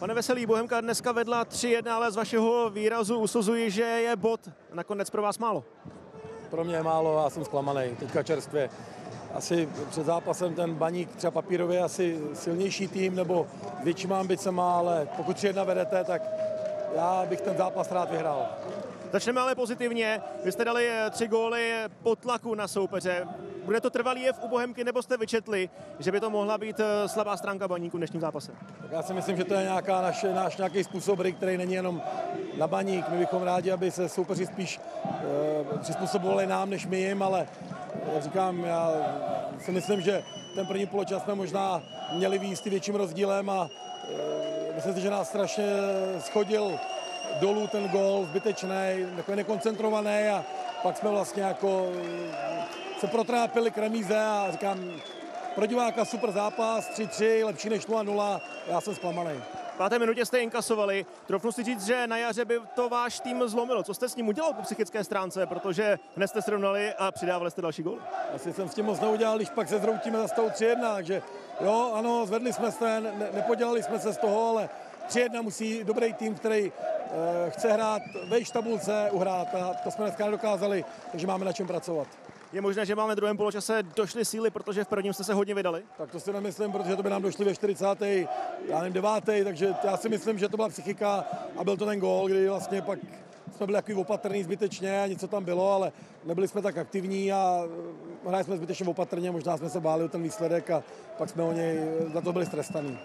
Pane Veselý, Bohemka dneska vedla 3-1, ale z vašeho výrazu usuzuji, že je bod nakonec pro vás málo. Pro mě je málo, já jsem zklamaný, teďka čerstvě. Asi před zápasem ten baník třeba papírově asi silnější tým nebo většíma ambicema, ale pokud 3-1 vedete, tak já bych ten zápas rád vyhrál. Začneme ale pozitivně. Vy jste dali eh, tři góly po tlaku na soupeře. Bude to trvalý jev u Bohemky, nebo jste vyčetli, že by to mohla být eh, slabá stránka baníku v dnešním zápase? Tak já si myslím, že to je nějaká naš, náš nějaký způsob hry, který není jenom na baník. My bychom rádi, aby se soupeři spíš e, přizpůsobovali nám, než my jim, ale jak říkám, já si myslím, že ten první poločas jsme možná měli výjist větším rozdílem a e, myslím si, že nás strašně schodil dolů ten gol, zbytečný, takový nekoncentrovaný a pak jsme vlastně jako se protrápili k remíze a říkám, pro diváka super zápas, 3-3, lepší než 0-0, já jsem zklamaný. V páté minutě jste inkasovali. Trofnu si říct, že na jaře by to váš tým zlomilo. Co jste s ním udělal po psychické stránce, protože hned jste srovnali a přidávali jste další gol? Asi jsem s tím moc neudělal, když pak se zroutíme za 3-1, takže jo, ano, zvedli jsme se, ne, nepodělali jsme se z toho, ale 3-1 musí dobrý tým, který e, chce hrát vejš tabulce, uhrát a to jsme dneska nedokázali, takže máme na čem pracovat. Je možné, že máme v druhém poločase došly síly, protože v prvním jste se hodně vydali? Tak to si nemyslím, protože to by nám došli ve 40. já nevím, 9. Takže já si myslím, že to byla psychika a byl to ten gól, kdy vlastně pak jsme byli takový opatrný zbytečně a něco tam bylo, ale nebyli jsme tak aktivní a hráli jsme zbytečně opatrně, možná jsme se báli o ten výsledek a pak jsme o něj za to byli strestaní.